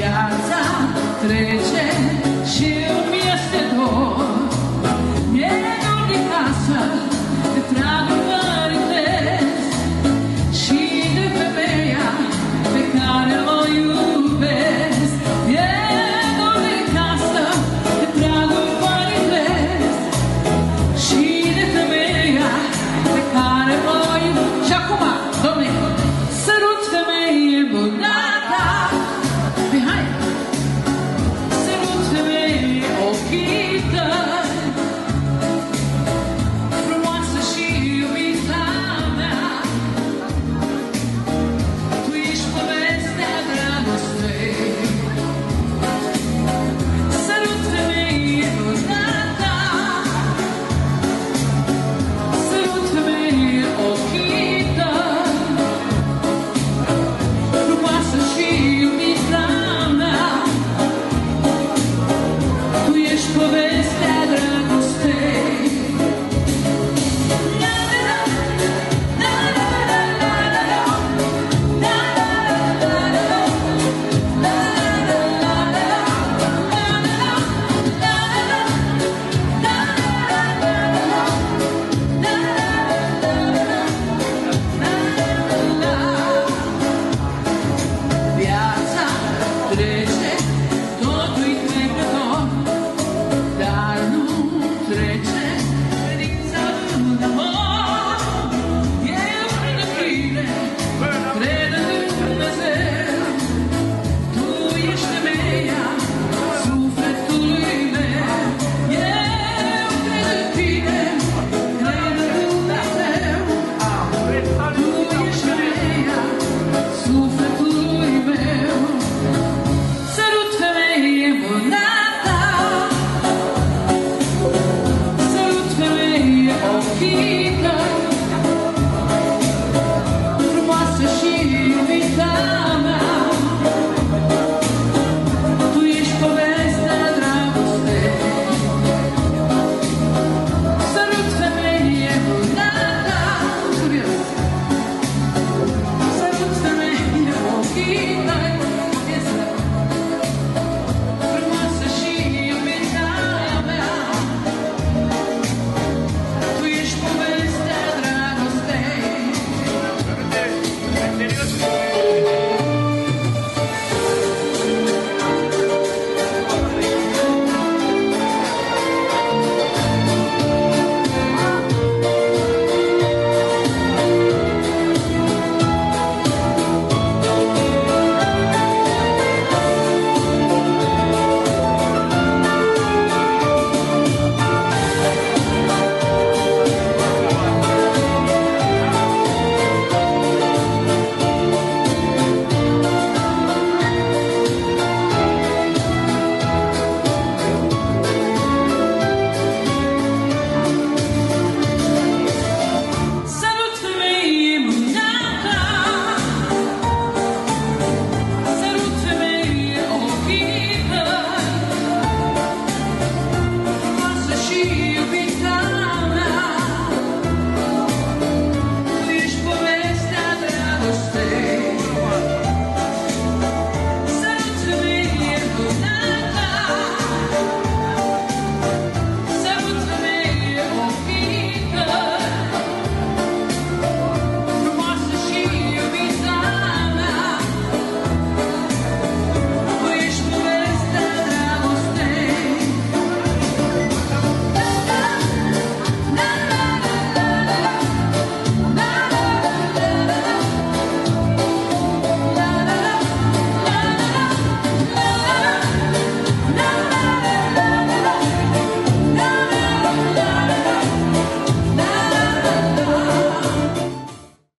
viața trece și